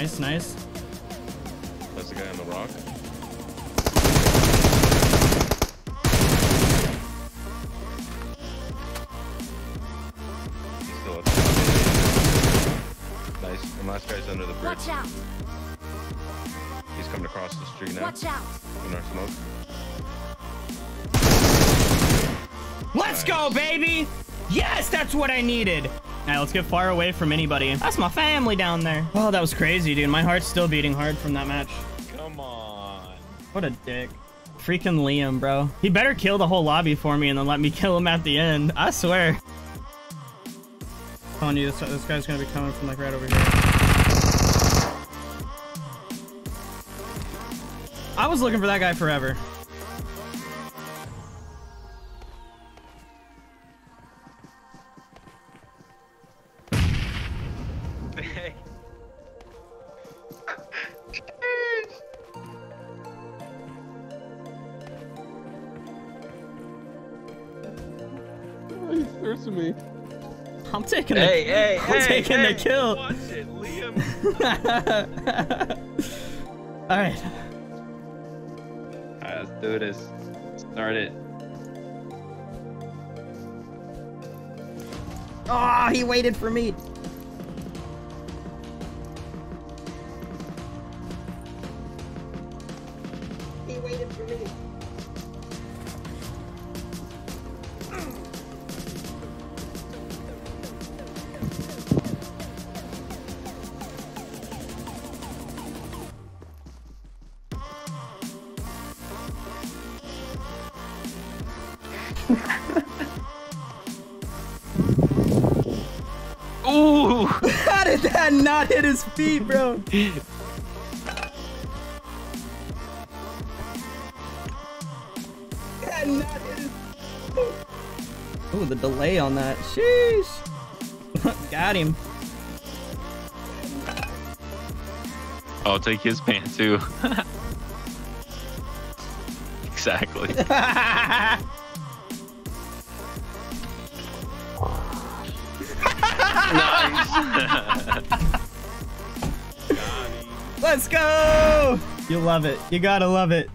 Nice, nice. That's the guy on the rock. He's still up there. Nice. And last guy's under the bridge. Watch out! He's coming across the street now. Watch out! In our smoke. Let's go, baby! Yes, that's what I needed. All right, let's get far away from anybody. That's my family down there. Oh, that was crazy, dude. My heart's still beating hard from that match. Come on. What a dick. Freaking Liam, bro. He better kill the whole lobby for me and then let me kill him at the end. I swear. I'm telling you, this, this guy's gonna be coming from like right over here. I was looking for that guy forever. He's thirsting me. I'm taking the, Hey, hey, I'm hey, taking hey. the kill. Watch it, Liam. All right. Alright, let's do this. Start it. Oh, he waited for me. He waited for me. Ooh. How did that not hit his feet, bro? That not hit his Oh, the delay on that. Sheesh. Got him. I'll take his pant too. exactly. nice. Let's go! You love it. You gotta love it.